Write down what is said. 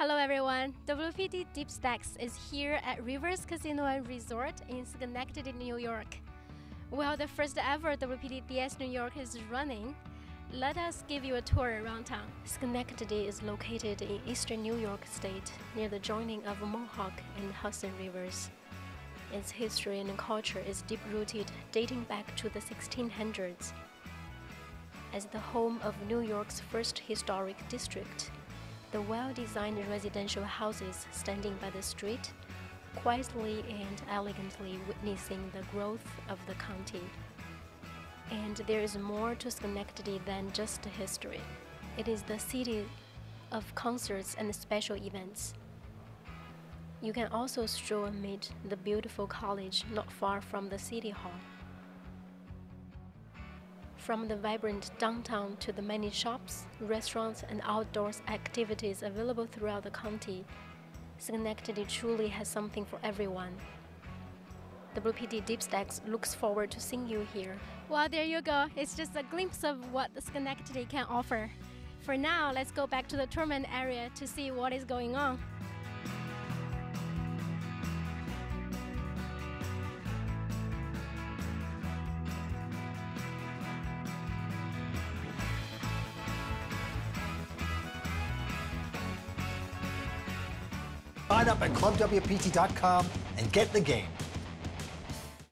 Hello everyone, WPT Deep Stacks is here at Rivers Casino and Resort in Schenectady, New York. While the first ever WPT DS New York is running, let us give you a tour around town. Schenectady is located in eastern New York State near the joining of Mohawk and Hudson Rivers. Its history and culture is deep rooted, dating back to the 1600s. As the home of New York's first historic district, the well-designed residential houses standing by the street, quietly and elegantly witnessing the growth of the county. And there is more to Schenectady than just history. It is the city of concerts and special events. You can also stroll amid the beautiful college not far from the city hall. From the vibrant downtown to the many shops, restaurants, and outdoors activities available throughout the county, Schenectady truly has something for everyone. WPT Deep Stacks looks forward to seeing you here. Well, there you go. It's just a glimpse of what Schenectady can offer. For now, let's go back to the tournament area to see what is going on. Sign up at clubwpt.com and get the game.